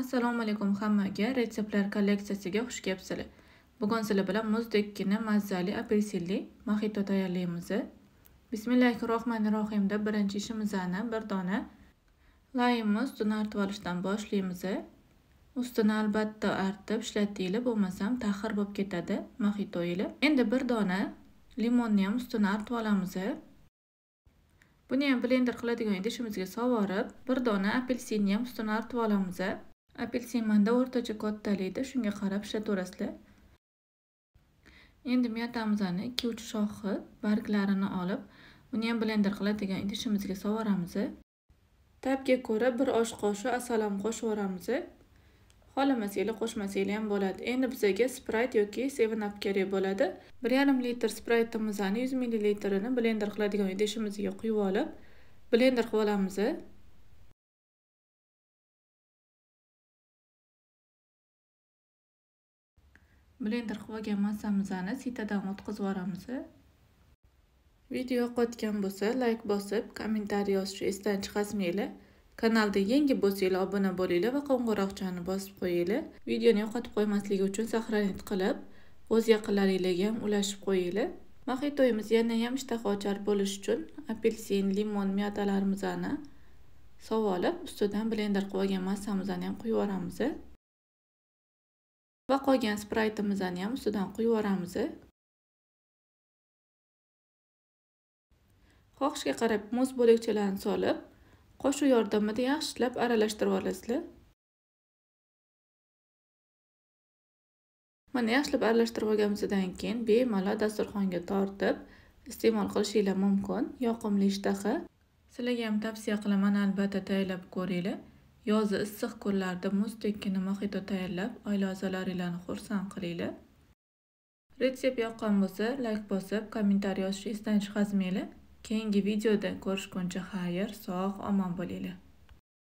assalomu alaykum hammaga retseptlar kolleksiyasiga xush kelibsizlar. Bugun sizlar bilan muzdekkina mazali apelsinli moxito tayyorlaymiz. Bismillahi rohmanir rohimda birinchi ishimizni bir dona laymni ustini artib olishdan boshlaymiz. Ustini albatta artib ishlatinglar bo'lmasam tahir bo'lib ketadi moxito endi bir dona limonni ham ustini artib olamiz. Buni ham blender qiladigan idishimizga sovurib bir dona apelsinni ham ustini artib olamiz. Apelsin manda o'rtacha kattalikda shunga qarab ishlataverasizlar endi miyatamizni ikki uch shoxi barglarini olib uni ham blender qiladigan idishimizga sovuramiz tabga ko'ra bir osh qoshiq asalom qo'shib yuboramiz xohlamasanglar qo'shmasanglar ham bo'ladi. Endi bizaga sprayt yoki seven up kerak bo'ladi. Bir yarim litr spraytimizni yuz millilitrini blender qiladigan idishimizga quyib olib blender qilib olamiz blender qilib olgan massamizni sitadan o'tkazib yuboramiz. Video yoqayotgan bo'lsa layk bosib kommentariy yozishni esdan chiqarmanglar kanalda yangi bo'lsanglar obuna bo'linglar va qo'ng'iroqchani bosib qo'yinglar. Videoni yo'qotib qo'ymasligi uchun сохранить qilib o'z yaqinlaringlarga ham ulashib qo'yinglar. Maxitoyimiz yana ham ishtaha ochar bo'lish uchun apelsin limon miyatalarimizni sovolib ustidan blender qilib olgan massamizni ham quyib yuboramiz. Va qolgan spraytimizni ham ustidan quyib yuboramiz xohishga qarab muz bo'lakchalarini solib qoshiq yordamida yaxshilab aralashtirib olasizlar. Mana yaxshilab aralashtirib olganimizdan keyin bemalol dasturxonga tortib iste'mol qilishingiz mumkin. Yoqimli ishtaha. Sizlarga ham tavsiya qilaman albatta tayyorlab ko'ringlar. Yozi issiq kunlarda muzdekkina mohito tayyorlab oila a'zolaringlarni xursand qilinglar. Retsept yoqqan bo'lsa layk bosib kommentariy yozishni esdan chiqarmanglar keyingi videoda ko'rishguncha xayr sog' omon bo'linglar.